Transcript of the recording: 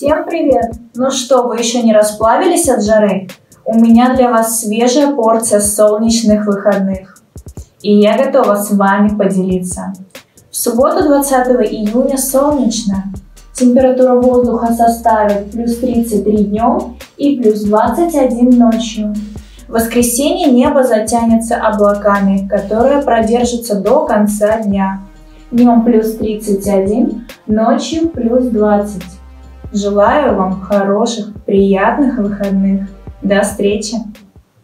Всем привет! Ну что, вы еще не расплавились от жары? У меня для вас свежая порция солнечных выходных. И я готова с вами поделиться. В субботу 20 июня солнечно. Температура воздуха составит плюс 33 днем и плюс 21 ночью. В воскресенье небо затянется облаками, которые продержатся до конца дня. Днем плюс 31, ночью плюс 20. Желаю вам хороших, приятных выходных. До встречи!